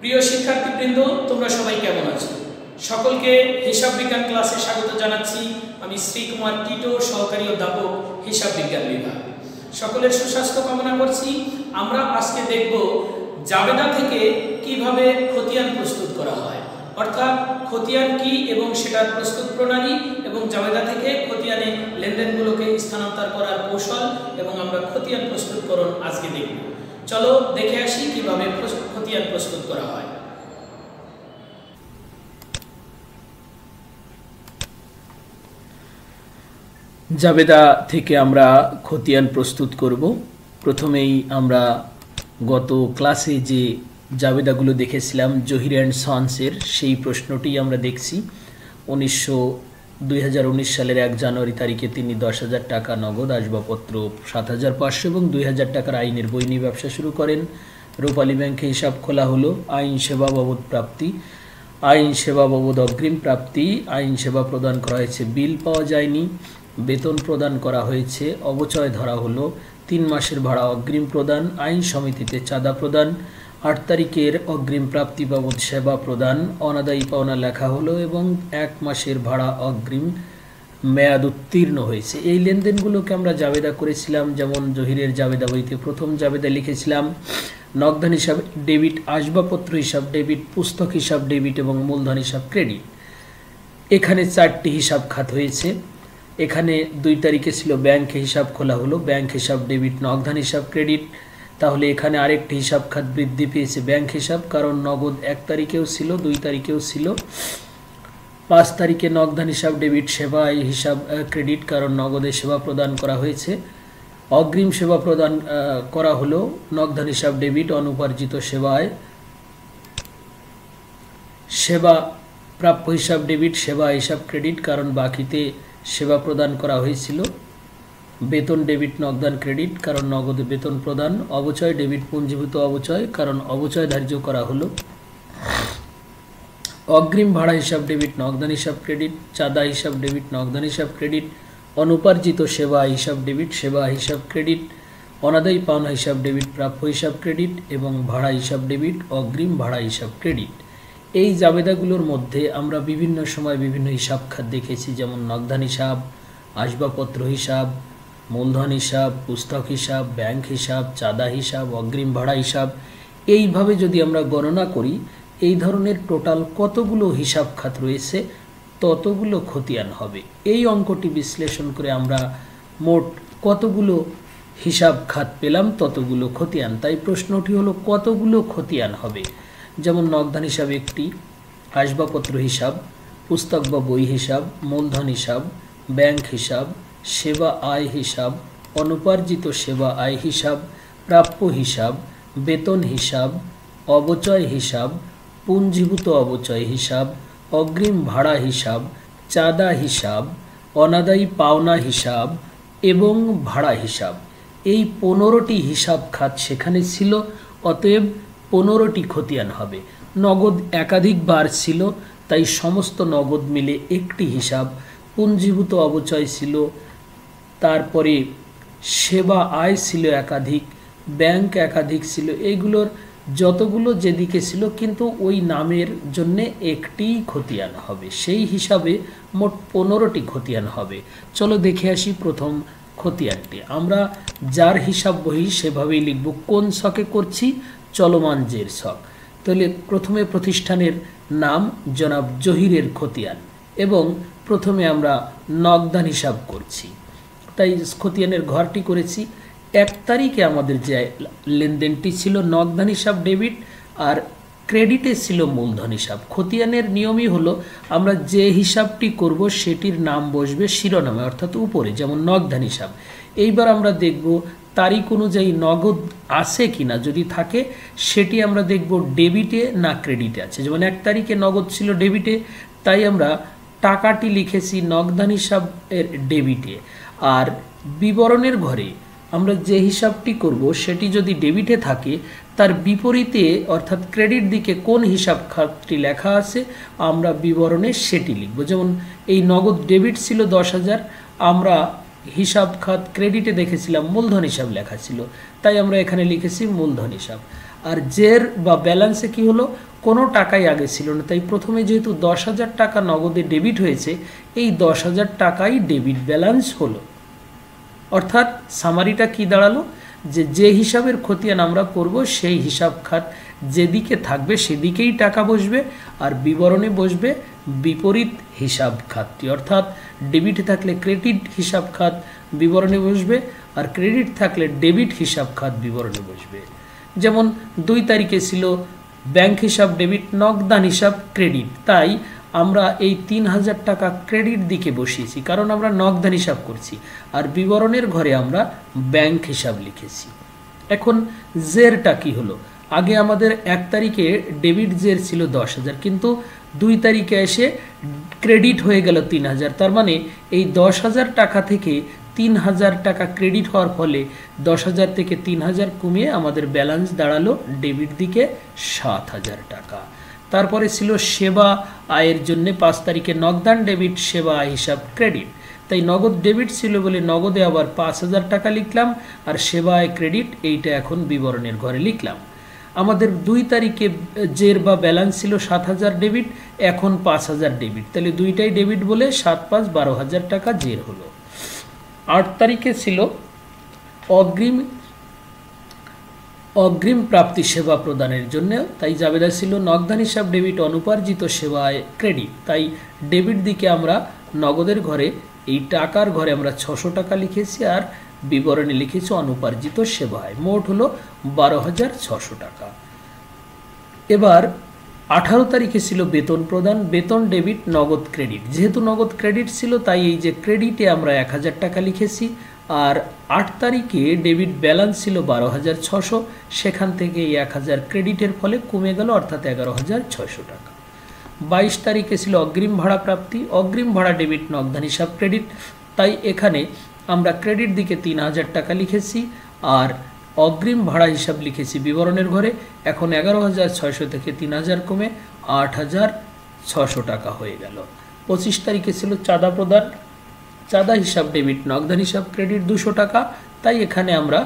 প্রিয় শিক্ষার্থীবৃন্দ, তোমরা সবাই কেমন আছো? সকলকে হিসাব বিজ্ঞান ক্লাসে স্বাগত জানাচ্ছি। আমি শ্রীকুমার টিটো, সহকারী অধ্যাপক, হিসাব বিজ্ঞান বিভাগ। সকলের সুস্বাস্থ্য কামনা করছি। আমরা আজকে দেখব জাবেদা থেকে কীভাবে খতিয়ান প্রস্তুত করা হয়। অর্থাৎ খতিয়ান কি এবং সেটার প্রস্তুত প্রণালী এবং জাবেদা থেকে খতিয়ানে লেনদেনগুলোকে স্থানান্তর করার কৌশল এবং আমরা খতিয়ান প্রস্তুতকরণ আজকে দেখব। চলো দেখে আসি কীভাবে খতিয়ান প্রস্তুত করা হয়। জাবেদা থেকে আমরা খতিয়ান প্রস্তুত করব। প্রথমেই আমরা গত ক্লাসে যে জাবেদাগুলো দেখেছিলাম, জহির অ্যান্ড সন্সের, সেই প্রশ্নটি আমরা দেখছি। উনিশশো, দুই সালের এক জানুয়ারি তারিখে তিনি দশ হাজার টাকা নগদ আসবাবপত্র, সাত হাজার পাঁচশো এবং দুই হাজার টাকার আইনের বই নিয়ে ব্যবসা শুরু করেন। রূপালী ব্যাংকে হিসাব খোলা হলো, আইন সেবা বাবদ প্রাপ্তি। আইন সেবা বাবদ অগ্রিম প্রাপ্তি, আইন সেবা প্রদান করা হয়েছে, বিল পাওয়া যায়নি। বেতন প্রদান করা হয়েছে, অবচয় ধরা হলো, তিন মাসের ভাড়া অগ্রিম প্রদান, আইন সমিতিতে চাঁদা প্রদান, আট তারিখের অগ্রিম প্রাপ্তি বাবদ সেবা প্রদান, অনাদায়ী পাওনা লেখা হলো এবং এক মাসের ভাড়া অগ্রিম মেয়াদ উত্তীর্ণ হয়েছে। এই লেনদেনগুলোকে আমরা জাবেদা করেছিলাম, যেমন জহিরের জাবেদা বইতে প্রথম জাবেদা লিখেছিলাম, নগদান হিসাব ডেবিট, আসবাবপত্র হিসাব ডেবিট, পুস্তক হিসাব ডেবিট এবং মূলধন হিসাব ক্রেডিট। এখানে চারটি হিসাব খাত হয়েছে। এখানে দুই তারিখে ছিল ব্যাংক হিসাব খোলা হলো, ব্যাংক হিসাব ডেবিট, নগদান হিসাব ক্রেডিট। তাহলে এখানে আরেকটি হিসাব খাত বৃদ্ধি পেয়েছে ব্যাংক হিসাব, কারণ নগদ এক তারিখেও ছিল, দুই তারিখেও ছিল। পাঁচ তারিখে নগদান হিসাব, ডেবিট সেবা, এই হিসাব ক্রেডিট কারণ নগদে সেবা প্রদান করা হয়েছে। অগ্রিম সেবা প্রদান করা হলো নগদান হিসাব, ডেবিট অনুপার্জিত সেবায় সেবা প্রাপ্য হিসাব, ডেবিট সেবা, হিসাব, ক্রেডিট কারণ বাকিতে সেবা প্রদান করা হয়েছিল। বেতন, ডেবিট, নগদান, ক্রেডিট কারণ নগদে বেতন প্রদান। অবচয়, ডেবিট পুঞ্জীভূত অবচয় কারণ অবচয় ধার্য করা হলো। অগ্রিম ভাড়া হিসাব ডেবিট, নগদান হিসাব ক্রেডিট, চাঁদা হিসাব ডেবিট, নগদান হিসাব ক্রেডিট, অনুপার্জিত সেবা হিসাব ডেবিট, সেবা হিসাব ক্রেডিট, অনাদায়ী পাওনা হিসাব ডেবিট, প্রাপ্য হিসাব ক্রেডিট এবং ভাড়া হিসাব ডেবিট, অগ্রিম ভাড়া হিসাব ক্রেডিট। এই জাবেদাগুলোর মধ্যে আমরা বিভিন্ন সময় বিভিন্ন হিসাব খাত দেখেছি, যেমন নগদান হিসাব, আসবাবপত্র হিসাব, মূলধন হিসাব, পুস্তক হিসাব, ব্যাংক হিসাব, চাঁদা হিসাব, অগ্রিম ভাড়া হিসাব। এইভাবে যদি আমরা গণনা করি এই ধরনের টোটাল কতগুলো হিসাব খাত রয়েছে, ততগুলো খতিয়ান হবে। এই অঙ্কটি বিশ্লেষণ করে আমরা মোট কতগুলো হিসাব খাত পেলাম, ততগুলো খতিয়ান। তাই প্রশ্নটি হলো, কতগুলো খতিয়ান হবে? যেমন নগদান হিসাব একটি, আসবাবপত্র হিসাব, পুস্তক বা বই হিসাব, মূলধন হিসাব, ব্যাংক হিসাব, সেবা আয় হিসাব, অনুপার্জিত সেবা আয় হিসাব, প্রাপ্য হিসাব, বেতন হিসাব, অবচয় হিসাব পুঞ্জীভূত অবচয় হিসাব, অগ্রিম ভাড়া হিসাব, চাঁদা হিসাব, অনাদায়ী পাওনা হিসাব এবং ভাড়া হিসাব। এই পনেরোটি হিসাব খাত সেখানে ছিল, অতএব পনেরোটি খতিয়ান হবে। নগদ একাধিকবার ছিল, তাই সমস্ত নগদ মিলে একটি হিসাব পুঞ্জীভূত অবচয় ছিল। তারপরে সেবা আয় ছিল একাধিক, ব্যাংক একাধিক ছিল এইগুলোর যতগুলো যেদিকে ছিল, কিন্তু ওই নামের জন্যে একটি খতিয়ান হবে। সেই হিসাবে মোট পনেরোটি খতিয়ান হবে। চলো দেখে আসি প্রথম খতিয়ানটি। আমরা যার হিসাব বহি সেভাবেই লিখব, কোন শখে করছি, চলমান জের শখ। তাহলে প্রথমে প্রতিষ্ঠানের নাম জনাব জহিরের খতিয়ান এবং প্রথমে আমরা নগদান হিসাব করছি। তাই খতিয়ানের ঘরটি করেছি। এক তারিখে আমাদের যে লেনদেনটি ছিল, নগদান হিসাব ডেবিট আর ক্রেডিটে ছিল মূলধন হিসাব। খতিয়ানের নিয়মই হলো, আমরা যে হিসাবটি করব সেটির নাম বসবে শিরোনামে, অর্থাৎ উপরে, যেমন নগদান হিসাব। এইবার আমরা দেখব তারিখ অনুযায়ী নগদ আছে কি না যদি থাকে, সেটি আমরা দেখব ডেবিটে না ক্রেডিটে আছে। যেমন এক তারিখে নগদ ছিল ডেবিটে, তাই আমরা টাকাটি লিখেছি নগদান হিসাবের ডেবিটে। আর বিবরণের ঘরে আমরা যে হিসাবটি করব সেটি যদি ডেবিটে থাকে, তার বিপরীতে অর্থাৎ ক্রেডিট দিকে কোন হিসাব খাতটি লেখা আছে, আমরা বিবরণে সেটি লিখব। যেমন এই নগদ ডেবিট ছিল দশ হাজার, আমরা হিসাব খাত ক্রেডিটে দেখেছিলাম মূলধন হিসাব লেখা ছিল, তাই আমরা এখানে লিখেছি মূলধন হিসাব। আর জের বা ব্যালেন্সে কি হলো? কোনো টাকাই আগে ছিল না, তাই প্রথমে যেহেতু দশ হাজার টাকা নগদে ডেবিট হয়েছে, এই দশ হাজার টাকাই ডেবিট ব্যালেন্স হলো। অর্থাৎ সামারিটা কি দাঁড়াল? যে যে হিসাবের খতিয়ান আমরা করব, সেই হিসাব খাত যেদিকে থাকবে সেদিকেই টাকা বসবে আর বিবরণে বসবে বিপরীত হিসাব খাতটি। অর্থাৎ ডেবিট থাকলে ক্রেডিট হিসাব খাত বিবরণে বসবে আর ক্রেডিট থাকলে ডেবিট হিসাব খাত বিবরণে বসবে। যেমন দুই তারিখে ছিল ব্যাংক হিসাব, ডেবিট, নগদান হিসাব, ক্রেডিট। তাই আমরা এই তিন হাজার টাকা ক্রেডিট দিকে বসিয়েছি, কারণ আমরা নগদান হিসাব করছি, আর বিবরণের ঘরে আমরা ব্যাংক হিসাব লিখেছি। এখন জেরটা কি হলো? আগে আমাদের এক তারিখে ডেবিট জের ছিল দশ হাজার, কিন্তু দুই তারিখে এসে ক্রেডিট হয়ে গেল তিন হাজার। তার মানে এই দশ হাজার টাকা থেকে তিন হাজার টাকা ক্রেডিট হওয়ার ফলে দশ হাজার থেকে তিন হাজার কমিয়ে আমাদের ব্যালেন্স দাঁড়াল ডেবিট দিকে সাত হাজার টাকা। তারপরে ছিল সেবা আয়ের জন্য পাঁচ তারিখে নগদান ডেবিট সেবা আয় হিসাব ক্রেডিট। তাই নগদ ডেবিট ছিল বলে নগদে আবার পাঁচ হাজার টাকা লিখলাম আর সেবা আয় ক্রেডিট এইটা এখন বিবরণের ঘরে লিখলাম। আমাদের দুই তারিখে জের বা ব্যালেন্স ছিল সাত হাজার ডেবিট, এখন পাঁচ হাজার ডেবিট। তাহলে দুইটাই ডেবিট বলে সাত পাঁচ বারো হাজার টাকা জের হলো। আট তারিখে ছিল অগ্রিম অগ্রিম প্রাপ্তি সেবা প্রদানের জন্য তাই জাবেদা ছিল নগদান হিসাব ডেবিট অনুপার্জিত সেবায় ক্রেডিট। তাই ডেবিট দিকে আমরা নগদের ঘরে, এই টাকার ঘরে আমরা ছশো টাকা লিখেছি আর বিবরণে লিখেছি অনুপার্জিত সেবায়। মোট হলো বারো হাজার ছশো টাকা। এবার আঠারো তারিখে ছিল বেতন প্রদান, বেতন, ডেবিট, নগদ ক্রেডিট। যেহেতু নগদ ক্রেডিট ছিল, তাই এই যে ক্রেডিটে আমরা এক হাজার টাকা লিখেছি আর আট তারিখে ডেবিট ব্যালেন্স ছিল বারো হাজার ছশো, সেখান থেকে এক হাজার ক্রেডিটের ফলে কমে গেল অর্থাৎ এগারো হাজার ছয়শো টাকা। বাইশ তারিখে ছিল অগ্রিম ভাড়া প্রাপ্তি, অগ্রিম ভাড়া ডেবিট নগদান হিসাব ক্রেডিট, তাই এখানে আমরা ক্রেডিট দিকে তিন হাজার টাকা লিখেছি আর অগ্রিম ভাড়া হিসাব লিখেছি বিবরণের ঘরে। এখন এগারো হাজার ছয়শো থেকে তিন হাজার কমে আট হাজার ছশো টাকা হয়ে গেল। পঁচিশ তারিখে ছিল চাঁদা প্রদান চাঁদা হিসাব ডেবিট নগদান হিসাব ক্রেডিট দুশো টাকা। তাই এখানে আমরা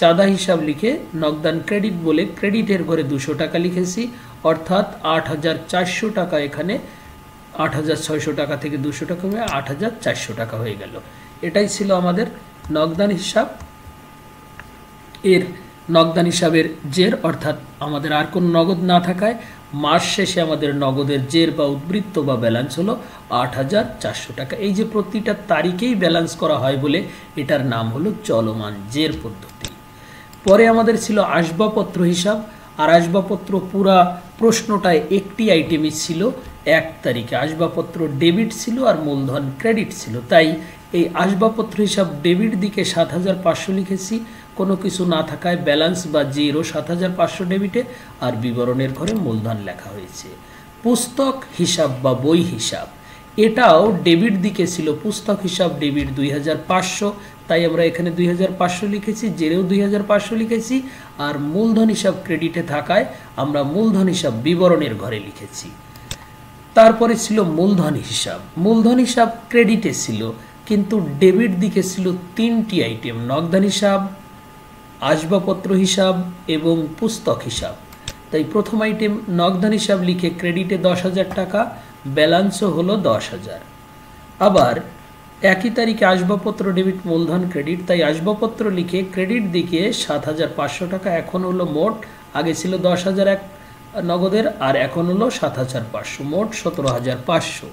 চাঁদা হিসাব লিখে নগদান ক্রেডিট বলে ক্রেডিটের ঘরে দুশো টাকা লিখেছি। অর্থাৎ আট হাজার চারশো টাকা এখানে, আট হাজার ছয়শো টাকা থেকে দুশো টাকা কমে আট হাজার চারশো টাকা হয়ে গেল। এটাই ছিল আমাদের নগদান হিসাব। এর নগদান হিসাবের জের, অর্থাৎ আমাদের আর কোনো নগদ না থাকায় মাস শেষে আমাদের নগদের জের বা উদ্বৃত্ত বা ব্যালেন্স হলো আট হাজার চারশো টাকা। এই যে প্রতিটা তারিখেই ব্যালেন্স করা হয় বলে এটার নাম হলো চলমান জের পদ্ধতি। পরে আমাদের ছিল আসবাবপত্র হিসাব, আর আসবাবপত্র পুরা প্রশ্নটায় একটি আইটেমই ছিল এক তারিখে। আসবাবপত্র ডেবিট ছিল আর মূলধন ক্রেডিট ছিল। তাই এই আসবাবপত্র হিসাব ডেবিট দিকে সাত হাজার পাঁচশো লিখেছি কোনো কিছু না থাকায় ব্যালেন্স বা জিরো সাত হাজার পাঁচশো ডেবিটে আর বিবরণের ঘরে মূলধন লেখা হয়েছে। পুস্তক হিসাব বা বই হিসাব। এটাও ডেবিট দিকে ছিল। পুস্তক হিসাব ডেবিট দুই হাজার পাঁচশো, তাই আমরা এখানে দুই হাজার পাঁচশো লিখেছি জেরেও দুই হাজার পাঁচশো লিখেছি, আর মূলধন হিসাব ক্রেডিটে থাকায় আমরা মূলধন হিসাব বিবরণের ঘরে লিখেছি। তারপরে ছিল মূলধন হিসাব। মূলধন হিসাব ক্রেডিটে ছিল, কিন্তু ডেবিট দিকে ছিল তিনটি আইটেম, নগদান হিসাব আসবাবপত্র হিসাব এবং পুস্তক হিসাব। তাই প্রথম আইটেম নগদান হিসাব লিখে ক্রেডিটে দশ হাজার টাকা ব্যালান্সও হলো দশ হাজার। আবার একই তারিখে আসবাবপত্র ডেবিট মূলধন ক্রেডিট তাই আসবাবপত্র লিখে ক্রেডিট দিকে সাত হাজার পাঁচশো টাকা, এখন হলো মোট, আগে ছিল দশ হাজার এক নগদের, আর এখন হলো সাত হাজার পাঁচশো, মোট সতেরো হাজার পাঁচশো।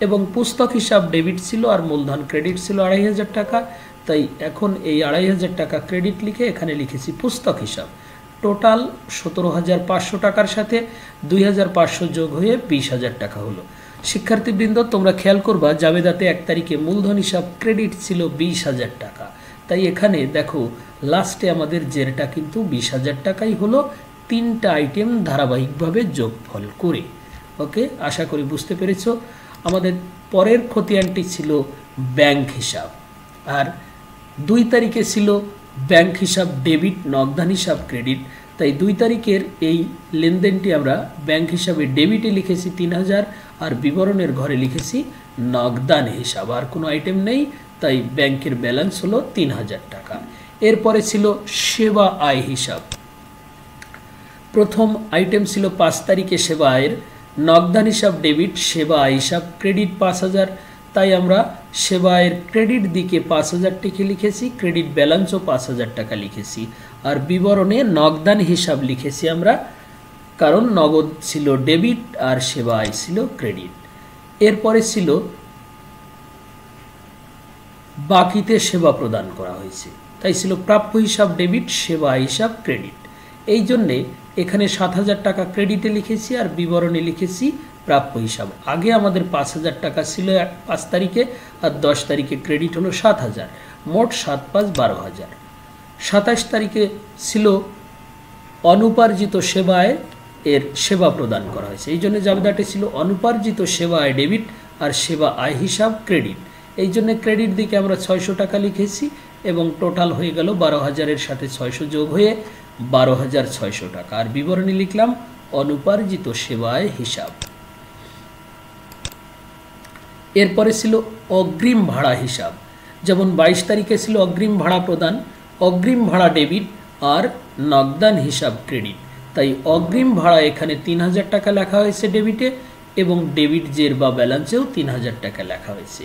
এবং পুস্তক হিসাব ডেবিট ছিল আর মূলধন ক্রেডিট ছিল আড়াই হাজার টাকা তাই এখন এই আড়াই হাজার টাকা ক্রেডিট লিখে এখানে লিখেছি পুস্তক হিসাব। টোটাল সতেরো হাজার পাঁচশো টাকার সাথে দুই হাজার পাঁচশো যোগ হয়ে বিশ হাজার টাকা হলো। শিক্ষার্থীবৃন্দ, তোমরা খেয়াল করবা, জাবেদাতে এক তারিখে মূলধন হিসাব ক্রেডিট ছিল বিশ হাজার টাকা। তাই এখানে দেখো লাস্টে আমাদের জেরটা কিন্তু বিশ হাজার টাকাই হলো তিনটা আইটেম ধারাবাহিকভাবে যোগফল করে। ওকে আশা করি বুঝতে পেরেছ। আমাদের পরের খতিয়ানটি ছিল ব্যাংক হিসাব। আর দুই তারিখে ছিল ব্যাংক হিসাব, ডেবিট, নগদান হিসাব, ক্রেডিট। তাই দুই তারিখের এই লেনদেনটি আমরা ব্যাংক হিসাবে ডেবিটে লিখেছি তিন হাজার আর বিবরণের ঘরে লিখেছি নগদান হিসাব। আর কোনো আইটেম নেই, তাই ব্যাংকের ব্যালেন্স হলো তিন হাজার টাকা। এরপরে ছিল সেবা আয় হিসাব। প্রথম আইটেম ছিল পাঁচ তারিখে সেবা আয়ের। নগদান হিসাব, ডেবিট, সেবা আয় হিসাব, ক্রেডিট পাঁচ হাজার তাই আমরা সেবায়ের ক্রেডিট দিকে পাঁচ হাজার টাকা লিখেছি, ক্রেডিট ব্যালেন্সও পাঁচ হাজার টাকা লিখেছি। আর বিবরণে নগদান হিসাব লিখেছি আমরা, কারণ নগদ ছিল ডেবিট আর সেবায় ছিল ক্রেডিট। এরপরে ছিল বাকিতে সেবা প্রদান করা হয়েছে। তাই ছিল প্রাপ্য হিসাব ডেবিট, সেবা হিসাব ক্রেডিট। এই জন্যে এখানে সাত হাজার টাকা ক্রেডিটে লিখেছি আর বিবরণে লিখেছি প্রাপ্য হিসাব। আগে আমাদের পাঁচ হাজার টাকা ছিল পাঁচ তারিখে, আর দশ তারিখে ক্রেডিট হলো সাত হাজার। মোট সাত পাঁচ বারো হাজার। সাতাশ তারিখে ছিল অনুপার্জিত সেবায় এর সেবা প্রদান করা হয়েছে। এই জন্য জাবেদাটি ছিল অনুপার্জিত সেবা আয় ডেবিট আর সেবা আয় হিসাব ক্রেডিট। এই জন্য ক্রেডিট দিকে আমরা ছয়শো টাকা লিখেছি এবং টোটাল হয়ে গেল বারো হাজারের সাথে ছয়শো যোগ হয়ে বারো হাজার ছয়শো টাকা। আর বিবরণী লিখলাম অনুপার্জিত সেবায় হিসাব। এরপরে ছিল অগ্রিম ভাড়া হিসাব। যেমন বাইশ তারিখে ছিল অগ্রিম ভাড়া প্রদান, অগ্রিম ভাড়া ডেবিট আর নগদান হিসাব ক্রেডিট। তাই অগ্রিম ভাড়া এখানে তিন হাজার টাকা লেখা হয়েছে ডেবিটে এবং ডেবিট জের বা ব্যালেন্সেও তিন হাজার টাকা লেখা হয়েছে।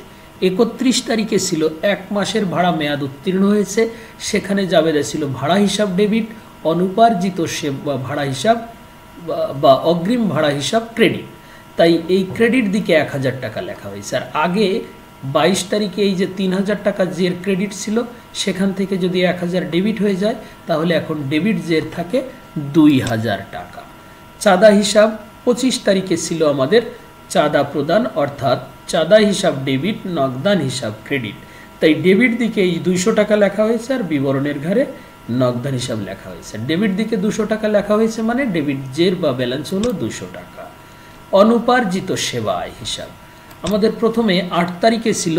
একত্রিশ তারিখে ছিল এক মাসের ভাড়া মেয়াদ উত্তীর্ণ হয়েছে। সেখানে জাবেদা ছিল ভাড়া হিসাব ডেবিট, অনুপার্জিত সে ভাড়া হিসাব বা অগ্রিম ভাড়া হিসাব ক্রেডিট। তাই এই ক্রেডিট দিকে এক হাজার টাকা লেখা হয়েছে। আর আগে বাইশ তারিখে এই যে তিন হাজার টাকা জের ক্রেডিট ছিল, সেখান থেকে যদি এক হাজার ডেবিট হয়ে যায়, তাহলে এখন ডেবিট জের থাকে দুই হাজার টাকা। চাঁদা হিসাব পঁচিশ তারিখে ছিল আমাদের চাঁদা প্রদান, অর্থাৎ চাঁদা হিসাব ডেবিট নগদান হিসাব ক্রেডিট তাই ডেবিট দিকে এই দুইশো টাকা লেখা হয়েছে, আর বিবরণের ঘরে নগদান হিসাব লেখা হয়েছে। ডেবিট দিকে দুশো টাকা লেখা হয়েছে মানে ডেবিট জের বা ব্যালেন্স হলো দুশো টাকা। অনুপার্জিত সেবা আয় হিসাব। আমাদের প্রথমে আট তারিখে ছিল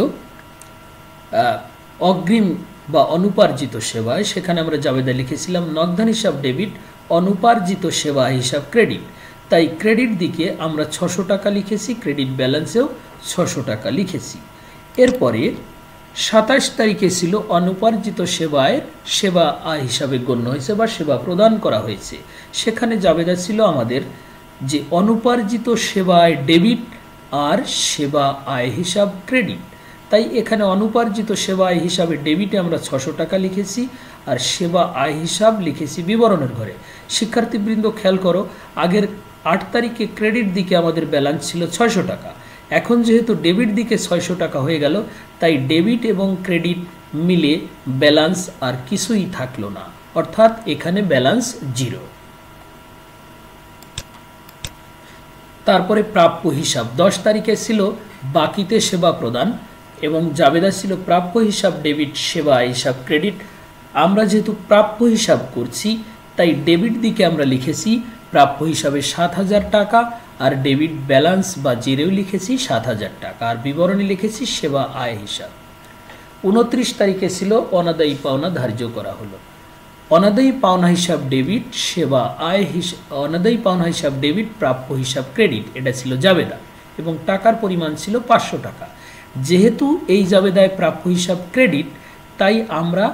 অগ্রিম বা অনুপার্জিত সেবায়। সেখানে আমরা জাবেদা লিখেছিলাম, নগদান হিসাব ডেবিট, অনুপার্জিত সেবা হিসাব ক্রেডিট। তাই ক্রেডিট দিকে আমরা ছশো টাকা লিখেছি, ক্রেডিট ব্যালেন্সেও ছশো টাকা লিখেছি। এরপরে সাতাশ তারিখে ছিল অনুপার্জিত সেবায়, সেবা আয় হিসাবে গণ্য হয়েছে বা সেবা প্রদান করা হয়েছে। সেখানে জাবেদা ছিল আমাদের যে অনুপার্জিত সেবায় ডেবিট আর সেবা আয় হিসাব ক্রেডিট। তাই এখানে অনুপার্জিত সেবা আয় হিসাবে ডেবিটে আমরা ছশো টাকা লিখেছি আর সেবা আয় হিসাব লিখেছি বিবরণের ঘরে। শিক্ষার্থীবৃন্দ, খেয়াল করো, আগের আট তারিখে ক্রেডিট দিকে আমাদের ব্যালেন্স ছিল ছয়শো টাকা। এখন যেহেতু ডেবিট দিকে ছয়শো টাকা হয়ে গেল, তাই ডেবিট এবং ক্রেডিট মিলে ব্যালেন্স আর কিছুই থাকল না। অর্থাৎ এখানে ব্যালেন্স জিরো। তারপরে প্রাপ্য হিসাব। দশ তারিখে ছিল বাকিতে সেবা প্রদান এবং জাবেদা ছিল প্রাপ্য হিসাব, ডেবিট, সেবা, হিসাব, ক্রেডিট। আমরা যেহেতু প্রাপ্য হিসাব করছি, তাই ডেবিট দিকে আমরা লিখেছি প্রাপ্য হিসাবে সাত হাজার টাকা আর ডেবিট ব্যালেন্স বা জেরেও লিখেছি সাত হাজার টাকা আর বিবরণী লিখেছি সেবা আয় হিসাব। উনত্রিশ তারিখে ছিল অনাদায়ী পাওনা ধার্য করা হলো। অনাদায়ী পাওনা হিসাব ডেবিট, সেবা আয় হিসাব অনাদায়ী পাওনা হিসাব ডেবিট, প্রাপ্য হিসাব ক্রেডিট, এটা ছিল জাবেদা এবং টাকার পরিমাণ ছিল পাঁচশো টাকা। যেহেতু এই জাবেদায় প্রাপ্য হিসাব ক্রেডিট, তাই আমরা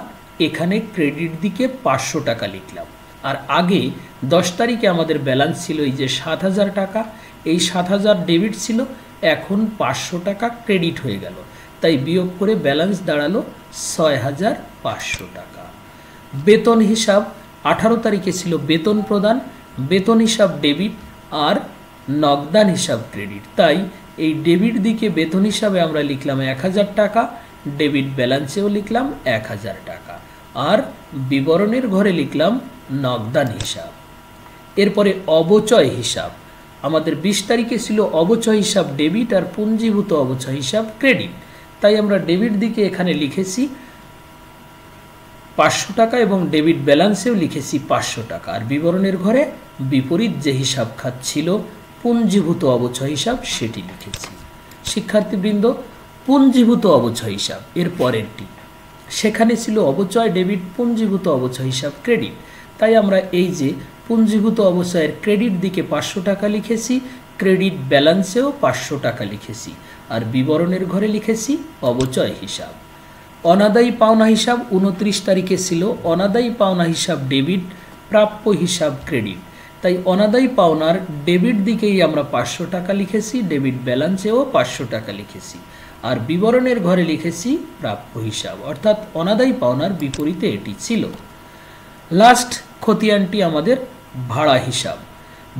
এখানে ক্রেডিট দিকে পাঁচশো টাকা লিখলাম। আর আগে দশ তারিখে আমাদের ব্যালেন্স ছিল এই যে সাত হাজার টাকা, এই সাত হাজার ডেবিট ছিল, এখন পাঁচশো টাকা ক্রেডিট হয়ে গেল। তাই বিয়োগ করে ব্যালেন্স দাঁড়াল ছয় হাজার পাঁচশো টাকা। বেতন হিসাব আঠারো তারিখে ছিল বেতন প্রদান, বেতন হিসাব ডেবিট আর নগদান হিসাব ক্রেডিট। তাই এই ডেবিট দিকে বেতন হিসাবে আমরা লিখলাম এক হাজার টাকা, ডেবিট ব্যালেন্সেও লিখলাম এক হাজার টাকা। আর বিবরণের ঘরে লিখলাম নগদান হিসাব। এরপরে অবচয় হিসাব। আমাদের বিশ তারিখে ছিল অবচয় হিসাব ডেবিট আর পুঞ্জীভূত অবচয় হিসাব ক্রেডিট। তাই আমরা ডেবিট দিকে এখানে লিখেছি পাঁচশো টাকা এবং ডেবিট ব্যালেন্সেও লিখেছি পাঁচশো টাকা। আর বিবরণের ঘরে বিপরীত যে হিসাব খাত ছিল পুঞ্জীভূত অবচয় হিসাব, সেটি লিখেছি। শিক্ষার্থীবৃন্দ, পুঞ্জীভূত অবচয় হিসাব, এর পরেরটি। সেখানে ছিল অবচয়, ডেবিট, পুঞ্জীভূত অবচয় হিসাব, ক্রেডিট। তাই আমরা এই যে পুঞ্জীভূত অবচয়ের ক্রেডিট দিকে পাঁচশো টাকা লিখেছি, ক্রেডিট ব্যালেন্সেও পাঁচশো টাকা লিখেছি। আর বিবরণের ঘরে লিখেছি অবচয় হিসাব। অনাদায়ী পাওনা হিসাব উনত্রিশ তারিখে ছিল। অনাদায়ী পাওনা হিসাব ডেবিট, প্রাপ্য হিসাব ক্রেডিট। তাই অনাদায়ী পাওনার ডেবিট দিকেই আমরা পাঁচশো টাকা লিখেছি, ডেবিট ব্যালেন্সেও পাঁচশো টাকা লিখেছি। আর বিবরণের ঘরে লিখেছি প্রাপ্য হিসাব। অর্থাৎ অনাদায়ী পাওনার বিপরীতে এটি ছিল। লাস্ট খতিয়ানটি আমাদের ভাড়া হিসাব।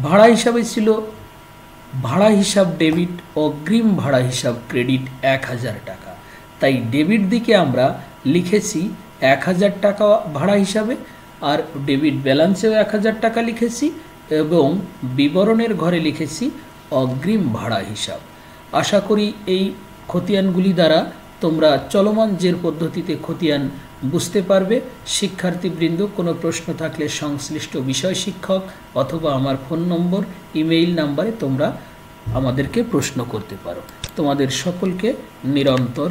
ভাড়া হিসাবে ছিল ভাড়া হিসাব ডেবিট, অগ্রিম ভাড়া হিসাব ক্রেডিট এক হাজার টাকা। তাই ডেবিট দিকে আমরা লিখেছি এক হাজার টাকা ভাড়া হিসাবে আর ডেবিট ব্যালেন্সেও এক হাজার টাকা লিখেছি এবং বিবরণের ঘরে লিখেছি অগ্রিম ভাড়া হিসাব। আশা করি এই খতিয়ানগুলি দ্বারা তোমরা চলমান জের পদ্ধতিতে খতিয়ান বুঝতে পারবে। শিক্ষার্থীবৃন্দ, কোনো প্রশ্ন থাকলে সংশ্লিষ্ট বিষয় শিক্ষক অথবা আমার ফোন নম্বর, ইমেইল নাম্বারে তোমরা আমাদেরকে প্রশ্ন করতে পারো। তোমাদের সকলকে নিরন্তর